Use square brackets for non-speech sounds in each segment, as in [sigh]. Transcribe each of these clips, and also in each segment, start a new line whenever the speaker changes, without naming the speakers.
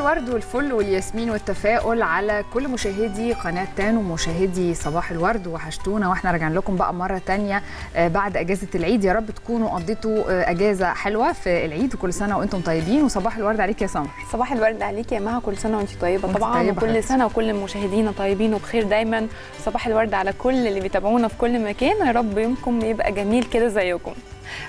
الورد والفل والياسمين والتفاؤل على كل مشاهدي قناة تان ومشاهدي صباح الورد. وحشتونا وإحنا راجعين لكم بقى مرة تانية بعد أجازة العيد. يا رب تكونوا قضيتوا أجازة حلوة في العيد وكل سنة وأنتم طيبين. وصباح الورد عليك يا سمر.
صباح الورد عليك يا مها. كل سنة وأنت طيبة. طبعا
طيبة
وكل. سنة وكل مشاهدينا طيبين وبخير دايما. صباح الورد على كل اللي بيتابعونا في كل مكان. يا رب يومكم يبقى جميل كده زيكم.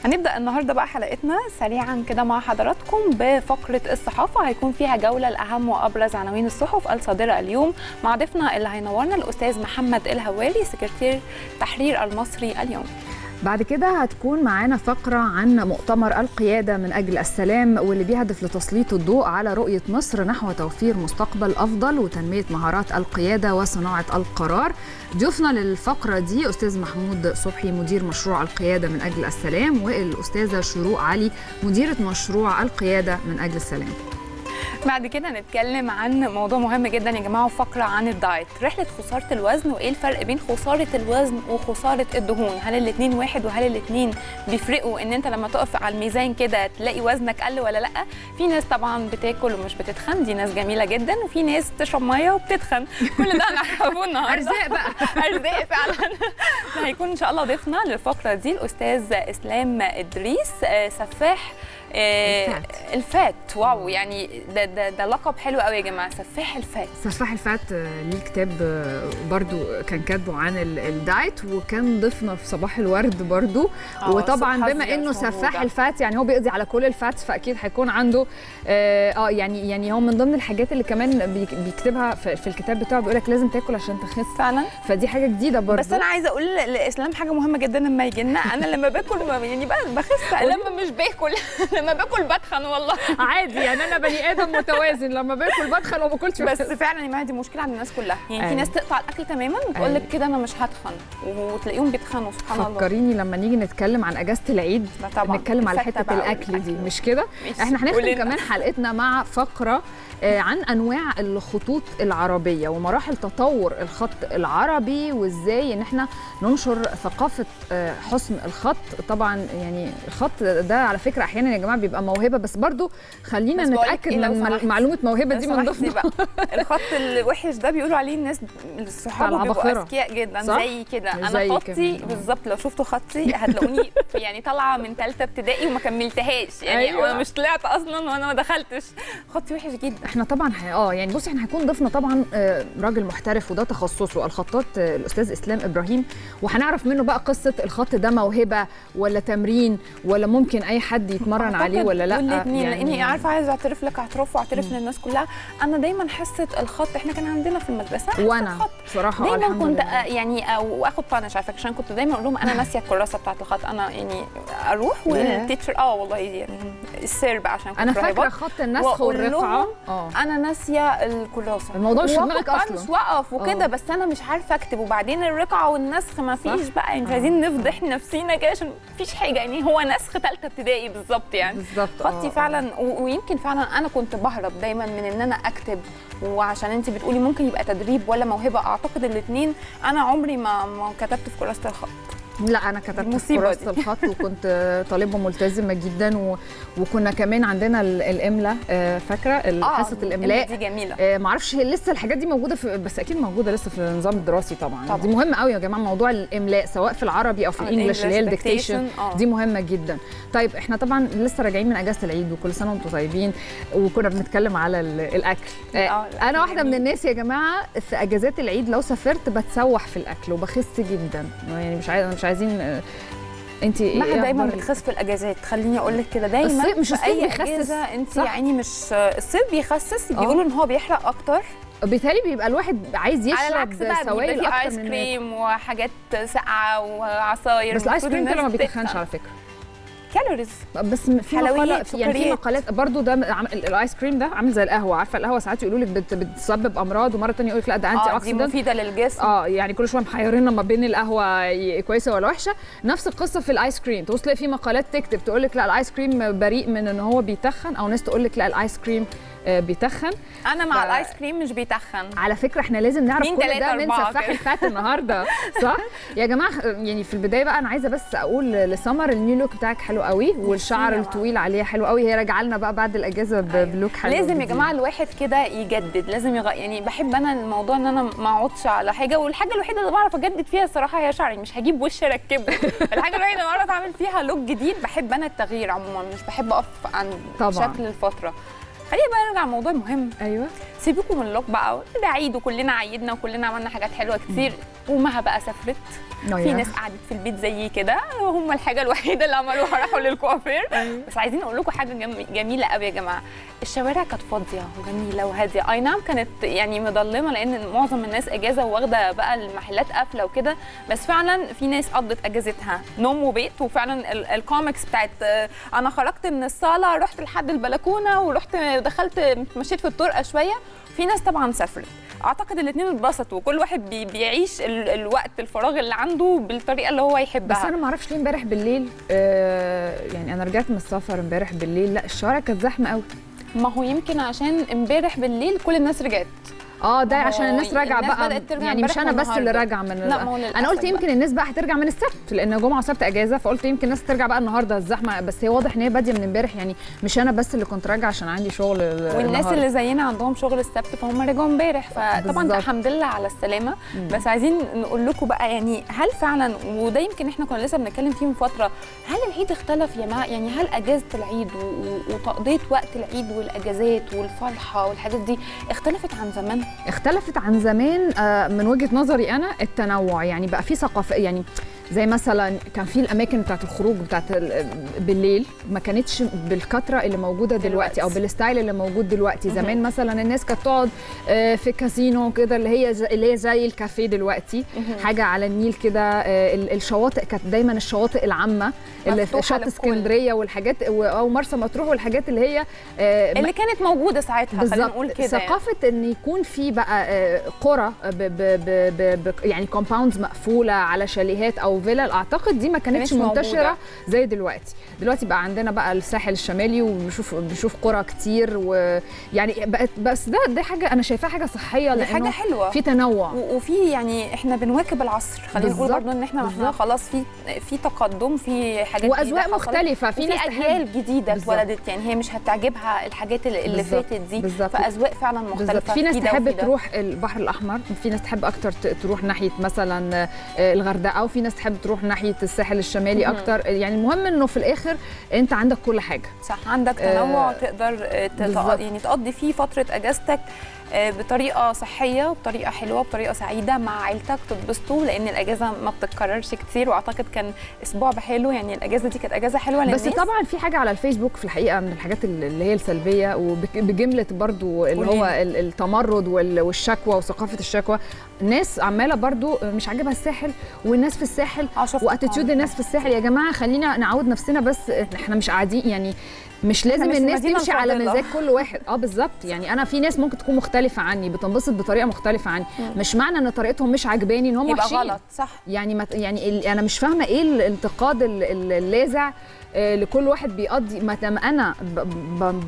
هنبدأ النهارده بقى حلقتنا سريعا كده مع حضراتكم بفقرة الصحافة. هيكون فيها جولة لاهم وأبرز عناوين الصحف الصادرة اليوم مع ضيفنا اللي هينورنا الأستاذ محمد الهوالي سكرتير تحرير المصري اليوم.
بعد كده هتكون معانا فقرة عن مؤتمر القيادة من أجل السلام واللي بيهدف لتسليط الضوء على رؤية مصر نحو توفير مستقبل أفضل وتنمية مهارات القيادة وصناعة القرار. ضيوفنا للفقرة دي أستاذ محمود صبحي مدير مشروع القيادة من أجل السلام والأستاذة شروق علي مديرة مشروع القيادة من أجل السلام.
بعد كده نتكلم عن موضوع مهم جدا يا جماعة وفقرة عن الدايت. رحلة خسارة الوزن وإيه الفرق بين خسارة الوزن وخسارة الدهون؟ هل الاثنين واحد وهل الاثنين بيفرقوا إن أنت لما تقف على الميزان كده تلاقي وزنك قل ولا لأ؟ في ناس طبعا بتاكل ومش بتتخن دي ناس جميلة جدا وفي ناس تشرب مية وبتتخن. كل ده هنعرفه [laughs] النهارده.
أرزاق بقى. [laughs]
أرزاق فعلا. هيكون إن شاء الله ضيفنا للفقره دي الأستاذ إسلام إدريس آه، سفاح ال
fat.
ال fat. wow يعني ده ده ده لقب حلو قوي يا جماعة. سفاح ال fat.
سفاح ال fat آه، ليه كتاب آه، برضو كان كاتبه عن ال- ال diet وكان ضيفنا في صباح الورد برضو.
آه،
وطبعا بما
إنه
سفاح.
ال
fat يعني هو بيقضي على كل ال fat فأكيد هيكون عنده آه آه، يعني يعني هو من ضمن الحاجات اللي كمان بيك- بيكتبها في, الكتاب بتاعه بيقول لك لازم تاكل عشان تخس.
فعلا.
فدي حاجة جديدة برضو.
بس أنا عايزة أقول لإسلام حاجة مهمة جدا لما يجي لنا. أنا لما باكل يعني بخس لما مش باكل. [laughs] لما باكل بتخن والله [laughs]
عادي يعني أنا بني آدم متوازن لما باكل بدخل وما باكلش
بس فعلا يا جماعة دي مشكلة عند الناس كلها يعني في
أيوة.
ناس تقطع الأكل تماما وتقول لك
أيوة.
كده أنا مش هتخن وتلاقيهم بيتخنوا سبحان الله
فكريني لما نيجي نتكلم عن إجازة العيد
طبعا
نتكلم على
حتة
الأكل دي. مش كده. إحنا هنختم. كمان حلقتنا مع فقرة عن أنواع الخطوط العربية ومراحل تطور الخط العربي وإزاي إن إحنا ننشر ثقافة آه، حسن الخط طبعا يعني الخط ده على فكرة أحيانا يا جماعة بيبقى موهبة بس برضو خلينا
بس
نتأكد
إيه
من. معلومة
موهبة
دي من
بقى الخط الوحش ده بيقولوا عليه الناس صحابه بيبقوا. أذكياء جدا
صح؟
زي كده
أنا
خطي. بالظبط لو شفتوا خطي هتلاقوني [laughs] يعني طالعة من ثالثه ابتدائي وما كملتهاش يعني
أيوة.
أيوة. أنا مش طلعت أصلا وأنا ما دخلتش خطي وحش جدا
إحنا طبعا ح- آه يعني بصي إحنا هيكون ضيفنا طبعا آه، راجل محترف وده تخصصه الخطاط آه، الأستاذ إسلام إبراهيم وهنعرف منه بقى قصة الخط ده موهبة ولا تمرين ولا ممكن أي حد يتمرن عليه ولا لأ
الاثنين يعني لاني عارفة عايزة أعترف لك اعتراف وأعترف للناس كلها أنا دايما حصة الخط إحنا كان عندنا في
المدرسة
وأنا.
بصراحة آه،
دايما
الحمد
كنت
لله.
يعني وآخد بانش على فكره عشان كنت دايما أقول لهم أنا ناسية الكراسة بتاعت الخط أنا يعني
أروح.
والتيتشر آه والله يعني السير بقى عشان كنت
أنا
فاكرة.
خط النسخ والرقعه
أنا ناسية الكراسه
الموضوع مش في دماغك
بانش
أصلاً.
واقف. وكده
آه.
بس أنا مش عارفة أكتب. وبعدين الرقعة والنسخ ما فيش بقى. يعني
آه.
عايزين نفضح نفسينا كده عشان مفيش حاجة. يعني هو نسخ ثالثه ابتدائي بالظبط يعني.
بالظبط. آه،
خطي
آه.
فعلا ويمكن فعلا أنا كنت بهرب دايما من إن أنا أكتب. وعشان انت بتقولي ممكن يبقى تدريب ولا موهبة أعتقد الاثنين أنا عمري ما ما كتبت في كراسه الخط
لا أنا كتبت
كراسة.
الخط وكنت طالبة ملتزمة جدا و... وكنا كمان عندنا ال- الاملاء آه، فاكرة حصة الإملاء
دي جميلة
آه، معرفش هي لسه الحاجات دي موجودة في بس أكيد موجودة لسه في النظام الدراسي طبعا,
طبعاً.
دي مهمه قوي يا جماعة موضوع الإملاء سواء في العربي أو في
آه،
ال English اللي هي ال
dictation آه.
دي مهمة جدا طيب إحنا طبعا لسه راجعين من أجازة العيد وكل سنة وأنتم طيبين وكنا بنتكلم على ال- الأكل آه،
آه، الأكل
أنا واحدة من. الناس يا جماعة في أجازات العيد لو سافرت بتسوح في الأكل وبخس جدا يعني مش عايز مش عايزين انت إيه
مها دايما بتخس في الأجازات. خليني أقول لك كده دايما
الصيف- مش الصيف أي
أجازة انت؟ يعني مش الصيف بيخسس بيقولوا إن هو بيحرق أكتر.
بالتالي بيبقى الواحد عايز يشرب سوائل
أكتر
آيس
كريم وحاجات ساقعة وعصاير
بس
الآيس
كريم كده ما بيتخنش. على فكرة.
calories
بس في
حلويات،
يعني في. مقالات برضو ده الآيس كريم ده عامل زي القهوة عارفة القهوة ساعات يقولوا لك بت- بتسبب أمراض ومرة ثانية يقول لك لا ده انتي
آه دي مفيدة للجسم.
آه يعني كل شوية محيريننا ما بين القهوة كويسة ولا وحشة. نفس القصة في الآيس كريم. تبص تلاقي في مقالات تكتب تقول لك لا الآيس كريم بريء من إن هو بيتخن أو ناس تقول لك لا الآيس كريم آه، بيتخن.
أنا مع
ف-
الآيس كريم مش بيتخن.
على فكرة إحنا لازم نعرف كل ده من سفاح.
ال
fat النهارده صح؟ [laughs] يا جماعة يعني في البداية بقى أنا عايزة بس أقول لسمر ال new look بتاعك حلو حلو قوي والشعر الطويل عليها حلو قوي هي راجعة لنا بقى بعد الأجازة
أيوة.
ب look حلو
لازم يا. جماعة الواحد كده يجدد لازم يغ... يعني بحب أنا الموضوع إن أنا ما اقعدش على حاجة والحاجة الوحيدة اللي بعرف أجدد فيها الصراحة هي شعري مش هجيب وش أركبه [laughs] الحاجة الوحيدة اللي بعرف أعمل فيها look جديد بحب أنا التغيير عموما مش بحب أقف عند
طبعاً.
شكل الفترة خلينا بقى نرجع لموضوع مهم.
أيوه.
سيبكم من ال look بقى ده عيد وكلنا عيدنا وكلنا عملنا حاجات حلوة كتير. ومها بقى سافرت. في ناس قعدت في البيت زي كده هم الحاجة الوحيدة اللي عملوها [laughs] راحوا للكوافير. بس عايزين أقول لكم حاجة جم... جميلة قوي يا جماعة. الشوارع كانت فاضية وجميله وهادية. أي نعم كانت يعني مظلمة لأن معظم الناس إجازة واخدة بقى المحلات قافلة وكده. بس فعلا في ناس قضت أجازتها. نوم وبيت وفعلا ال- الكوميكس بتاعت آه، أنا خرجت من الصالة رحت لحد البلكونة ورحت دخلت مشيت في الطرقة شوية في ناس طبعا سافرت. أعتقد الاثنين اتبسطوا وكل واحد بي بيعيش ال الوقت الفراغ اللي عنده بالطريقة اللي هو يحبها.
بس أنا ما أعرفش ليه امبارح بالليل آه يعني أنا رجعت من السفر امبارح بالليل لا الشوارع كانت زحمة قوي
ما هو يمكن عشان امبارح بالليل كل الناس رجعت.
آه ده عشان الناس راجعة
الناس
بقى يعني مش أنا بس اللي. راجعة من
لا،
أنا قلت
بقى.
يمكن الناس بقى هترجع من السبت لأن جمعة وسبت أجازة فقلت يمكن الناس ترجع بقى النهارده الزحمة بس هي واضح إن هي بادية من امبارح يعني مش أنا بس اللي كنت راجعة عشان عندي شغل ال-
والناس
النهاردة.
اللي زينا عندهم شغل السبت فهم رجعوا امبارح فطبعا. الحمد لله على السلامة بس عايزين نقول لكم بقى يعني هل فعلا وده يمكن إحنا كنا لسه بنتكلم فيه من فترة هل العيد اختلف يا جماعة يعني هل أجازة العيد وتقضية وقت العيد والأجازات والفرحة والحاجات دي اختلفت عن زمان
اختلفت عن زمان آه، من وجهة نظري أنا التنوع. يعني بقى في ثقافه يعني زي مثلا كان في الأماكن بتاعت الخروج بتاعت ال- بالليل ما كانتش بالكثرة اللي موجودة دلوقتي,
دلوقتي.
أو بال style اللي موجود دلوقتي. زمان مثلا الناس كانت تقعد آه، في كازينو كده اللي هي اللي هي زي الكافيه دلوقتي. حاجة على النيل كده آه، ال- الشواطئ كانت دايما الشواطئ العامة اللي في شط. اسكندرية والحاجات أو مرسى مطروح والحاجات اللي هي آه،
اللي كانت موجودة ساعتها خلينا نقول كده يعني.
ثقافة إن يكون في بقى قرى ب ب ب ب ب يعني compounds مقفولة على شاليهات أو فيلل أعتقد دي ما كانتش منتشره
موجودة.
زي دلوقتي دلوقتي بقى عندنا بقى الساحل الشمالي وبنشوف بنشوف قرى كتير ويعني بقت بس ده دي حاجة أنا شايفاها حاجة صحية
دي حاجة
لأنه
حلوة
في تنوع
وفي يعني إحنا بنواكب العصر خلينا نقول برضه إن إحنا
إحنا.
خلاص في في تقدم في حاجات وأذواق.
مختلفة في
أجيال
جديدة.
اتولدت يعني هي مش هتعجبها الحاجات اللي فاتت دي. فأذواق فعلا مختلفة
بالظبط في ناس
ده
تحب
ده.
تروح البحر الأحمر في ناس تحب أكتر تروح ناحية مثلا آه، الغردقة وفي ناس تحب تروح ناحية الساحل الشمالي. أكتر يعني المهم إنه في الآخر أنت عندك كل حاجة
صح عندك
آه،
تنوع تقدر آه، تتق-
بالظبط.
يعني تقضي فيه فترة أجازتك آه، بطريقة صحية وبطريقة حلوة وبطريقة سعيدة مع عيلتك تتبسطوا لأن الأجازة ما بتتكررش كتير وأعتقد كان أسبوع بحاله يعني الأجازة دي كانت أجازة حلوة للناس.
بس طبعا في حاجة على الفيسبوك في الحقيقة من الحاجات اللي هي السلبية وبجمله برضو اللي هو التمرد وال- والشكوى وثقافة الشكوى. الناس عمالة برضو مش عاجبها الساحل والناس في الساحل
آه، شفت
واتيتيود. الناس في الساحل. يا جماعة خلينا نعود نفسنا بس إحنا مش قاعدين يعني مش لازم الناس تمشي على. مزاج كل واحد. آه بالظبط. يعني أنا في ناس ممكن تكون مختلفة عني بتنبسط بطريقة مختلفة عني. مش معنى إن طريقتهم مش عاجباني إن هم
يبقى
وحشين.
غلط صح.
يعني ما يعني ال- أنا مش فاهمة إيه الانتقاد ال- ال- اللاذع آه، لكل واحد بيقضي. ما دام أنا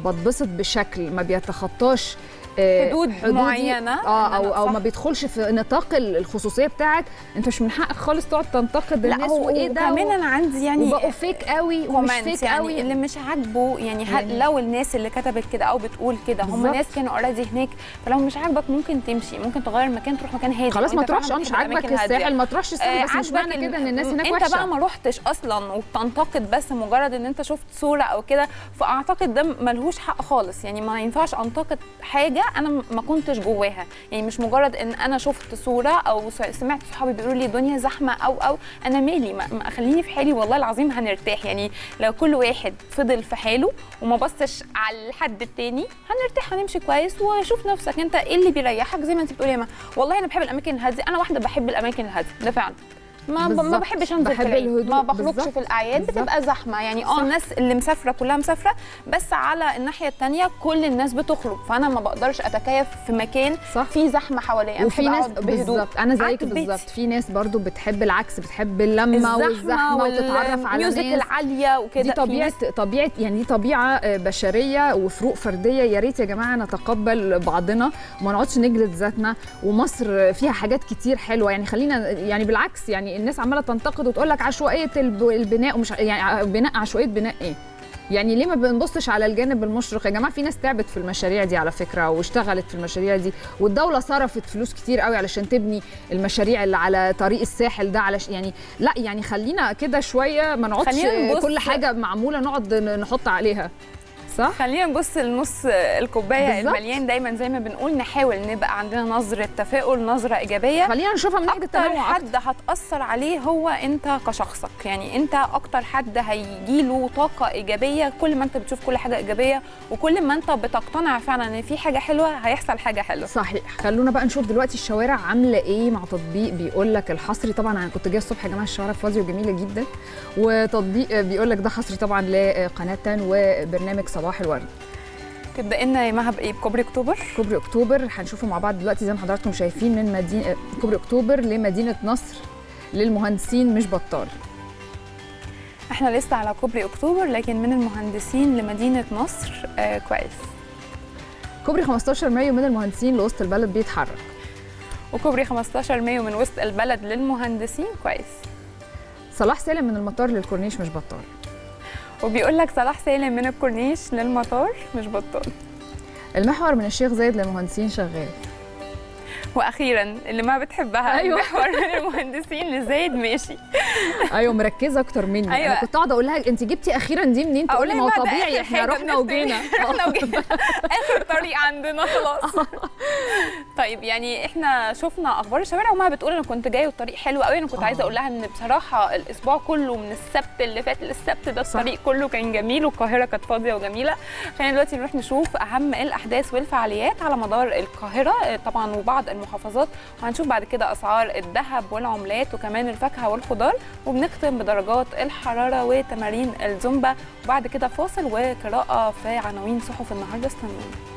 بتبسط بشكل ما بيتخطاش
حدود
حدودي،
معينة، آه
أو
أو.
ما بيدخلش في نطاق ال- الخصوصية بتاعك أنت مش من حقك خالص تقعد تنتقد الناس
هو
وإيه ده
كمان أنا عندي يعني
وبقوا fake قوي ومش fake
يعني
قوي
اللي مش عاجبه يعني,
يعني-
لو الناس اللي كتبت كده أو بتقول كده هم. ناس كانوا already هناك فلو مش عاجبك ممكن تمشي ممكن تغير مكان تروح مكان هادي
خلاص
وأنت
ما تروحش آه مش عاجبك. الساحل ما تروحش الساحل
آه،
بس مش معنى كده إن الناس هناك
أنت
وحشة
بقى ما روحتش أصلا وبتنتقد بس مجرد إن أنت شفت صورة أو كده فأعتقد ده ملهوش حق خالص يعني ما ينفعش أنتقد حاجة أنا ما كنتش جواها. يعني مش مجرد إن أنا شفت صورة أو سمعت صحابي بيقولوا لي الدنيا زحمة أو أو أنا مالي. ما ما خليني في حالي والله العظيم هنرتاح. يعني لو كل واحد فضل في حاله وما بصش على الحد التاني هنرتاح هنمشي كويس وشوف نفسك. أنت إيه اللي بيريحك؟ زي ما أنت بتقولي يا ما والله أنا بحب الأماكن الهادية. أنا واحدة بحب الأماكن الهادية. ده فعلا. ما ب- ما. بحبش أنزل
بحب
في
الهدوء.
ما بخرجش
بالظبط.
في الاعياد
بالظبط.
بتبقى زحمة يعني
آه.
الناس اللي مسافرة كلها مسافرة بس على الناحية الثانية كل الناس بتخرج فأنا ما بقدرش أتكيف في مكان
صح.
فيه زحمة حواليا
وفي ناس بالظبط
أنا
زيك. بالظبط في ناس برضو بتحب العكس بتحب اللمة
الزحمة
والزحمة وتتعرف على
والميوزك
ناس
العالية وكده
دي
طبيعة
طبيعة يعني دي طبيعة آه، بشرية وفروق فردية يا ريت يا جماعة نتقبل بعضنا وما نقعدش نجلد ذاتنا ومصر فيها حاجات كتير حلوة يعني خلينا يعني بالعكس يعني يعني الناس عمالة تنتقد وتقول لك عشوائية الب- البناء ومش يعني بناء عشوائية بناء إيه؟ يعني ليه ما بنبصش على الجانب المشرق؟ يا جماعة في ناس تعبت في المشاريع دي على فكرة واشتغلت في المشاريع دي والدولة صرفت فلوس كتير قوي علشان تبني المشاريع اللي على طريق الساحل ده على يعني لا يعني خلينا كده شوية ما نقعدش كل حاجة معمولة نقعد نحط عليها. صح؟
خلينا نبص لنص
الكوباية.
المليان دايما زي ما بنقول. نحاول نبقى عندنا نظرة تفاؤل نظرة إيجابية.
خلينا نشوفها من
ناحية
التنوع.
حد هتأثر عليه هو أنت كشخصك. يعني أنت أكتر حد هيجيله طاقة إيجابية. كل ما أنت بتشوف كل حاجة إيجابية وكل ما أنت بتقتنع فعلا إن في حاجة حلوة هيحصل حاجة حلوة.
صحيح. خلونا بقى نشوف دلوقتي الشوارع عاملة إيه مع تطبيق بيقول لك الحصري. طبعا أنا كنت جاية الصبح يا جماعة الشوارع فاضيه وجميلة جدا. وتطبيق بيقول لك ده حصري طبعا لقناة تان وبرنامج صباح. الورد.
تبدأ لنا يا مها بايه بكوبري أكتوبر؟
كوبري أكتوبر هنشوفه مع بعض دلوقتي زي ما حضراتكم شايفين من مدينه كوبري أكتوبر لمدينة نصر للمهندسين مش بطال.
إحنا لسه على كوبري أكتوبر لكن من المهندسين لمدينة نصر آه كويس.
كوبري 15 مايو من المهندسين لوسط البلد بيتحرك.
وكوبري 15 مايو من وسط البلد للمهندسين كويس.
صلاح سالم من المطار للكورنيش مش بطال.
وبيقول لك صلاح سالم من الكورنيش للمطار مش بطال.
المحور من الشيخ زايد للمهندسين شغال.
وأخيرا اللي ما بتحبها
أيوة.
المحور من المهندسين لزايد ماشي
أيوه مركزة أكتر مني
أيوة.
أنا كنت قاعدة أقول لها أنت جبتي أخيرا دي منين تقول لي ما هو طبيعي
إحنا
رحنا. وجينا [laughs]
رحنا وجينا آخر طريق عندنا خلاص [laughs] طيب يعني إحنا شفنا أخبار الشوارع وما بتقول أنا كنت جاية والطريق حلو قوي أنا كنت
آه.
عايزه أقول لها إن بصراحة الأسبوع كله من السبت اللي فات للسبت ده. الطريق كله كان جميل والقاهرة كانت فاضية وجميلة خلينا دلوقتي نروح نشوف أهم الأحداث والفعاليات على مدار القاهرة آه، طبعا وبعض المحافظات. وهنشوف بعد كده أسعار الذهب والعملات وكمان الفاكهة والخضار وبنختم بدرجات الحرارة وتمارين الزومبا. وبعد كده فاصل وقراءة في عناوين صحف النهارده. استنونا.